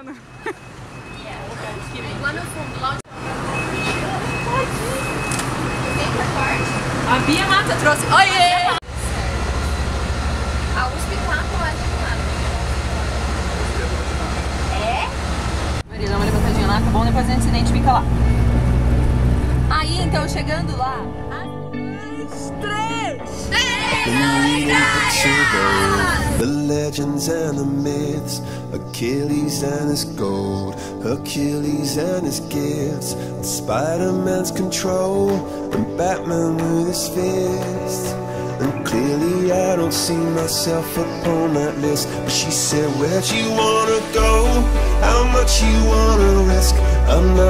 andando. Lá no fundo, lá onde A Bia Mata trouxe. Oiê! A USP tá. É? Maria, dá uma levantadinha lá, tá bom? Depois a gente se identifica lá. Aí, então, chegando lá. The legends and the myths, Achilles and his gold, Hercules and his gifts, Spider Man's control, and Batman with his fists. And clearly, I don't see myself upon that list. But she said, Where'd you wanna go? How much you wanna risk? I'm not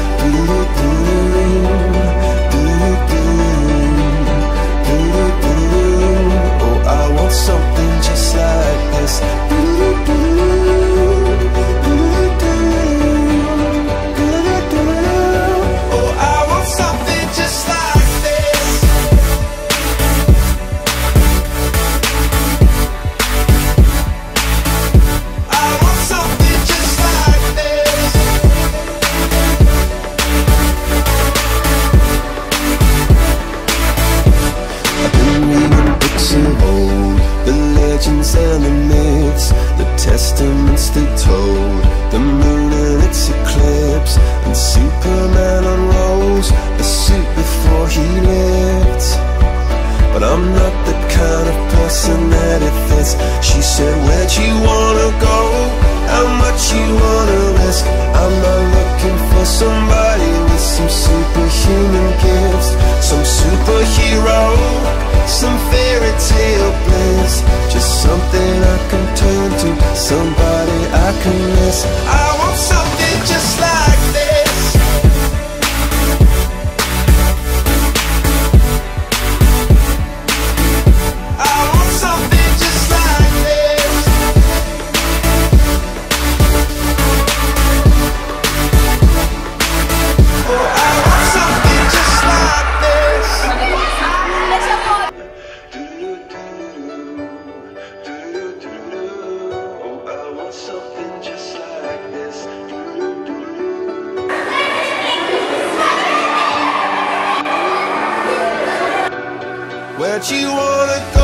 Told, the moon and its eclipse, and Superman unrolls a suit before he lived. But I'm not the kind of person that it fits. She said, Where'd you wanna go? How much you wanna risk? I'm not looking for somebody with some superhuman gifts, some superhero, some fairy tale bliss. Just something I can turn to, somebody miss. I Where'd you wanna go?